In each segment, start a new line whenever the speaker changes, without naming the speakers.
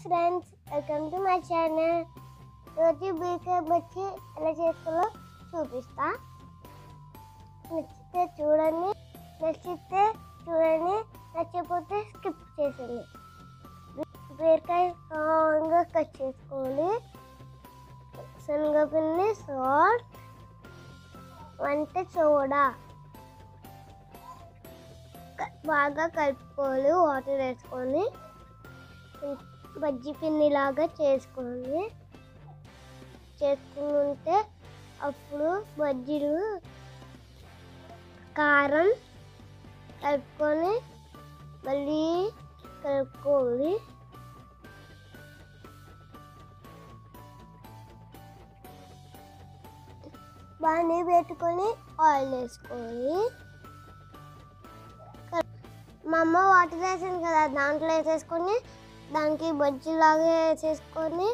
Friends welcome to my channel రోజు బీకప్ వచ్చి ఎలా చేసుకోలో చూపిస్తా. నచ్చితే చూడండి నచ్చితే చూడండి నచ్చకపోతే స్కిప్ చేసేయండి. బీరకాయ స్ట్రాంగ్గా కట్ చేసుకోవాలి శనగపిండి సాల్ట్ వంట సోడా. బాగా కలుపుకోవాలి వాటర్ వేసుకొని బజ్జీ పిండి లాగా చేసుకోండి చేసుకుంటే అప్పుడు బజ్జీలు కారం కలుపుకొని మళ్ళీ కలుపుకోవాలి. బాగానే పెట్టుకొని ఆయిల్ వేసుకోవాలి మా అమ్మ వాటర్ వేసింది కదా దాంట్లో వేసేసుకొని దానికి బజ్జీలాగా వేసేసుకొని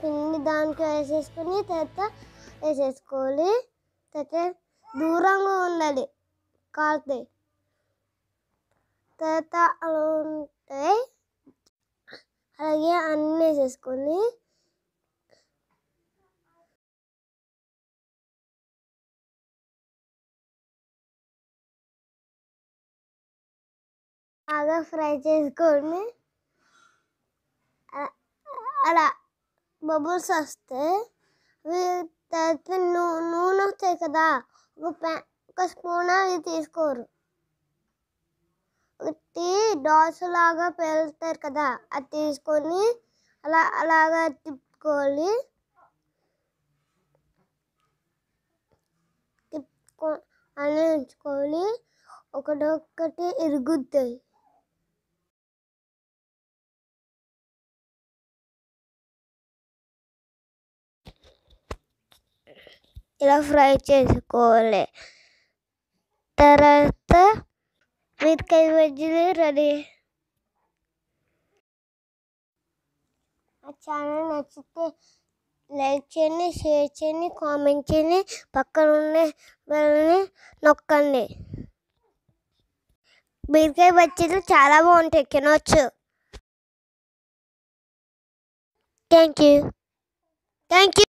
పిండి దానికి వేసేసుకొని తర్వాత వేసేసుకోవాలి. తర్వాత దూరంగా ఉండాలి కాలుతాయి తర్వాత అలా ఉంటాయి అలాగే అన్నీ వేసేసుకొని. బాగా ఫ్రై చేసుకొని అలా బబుల్స్ వస్తే తర్వాత నూ- నూనె వస్తాయి కదా ఒక ప్యా ఒక స్పూన్ అవి తీసుకోరు. ఒకటి డాట్స్ లాగా పేలుతారు కదా అది తీసుకొని అలా అలాగా తిప్పుకోవాలి. తిప్పుకో అని ఉంచుకోవాలి. ఒకటొక్కటి ఇరుగుద్దాయి ఇలా ఫ్రై చేసుకోవాలి. తర్వాత మిరకాయ బజ్జీలు రెడీ. ఛానల్ నచ్చితే లైక్ చేయండి షేర్ చేయండి కామెంట్ చేయండి. పక్కన ఉన్న బెల్ని నొక్కండి. బీరకాయ బజ్జీలు చాలా బాగుంటాయి తినవచ్చు థ్యాంక్ యూ థ్యాంక్ యూ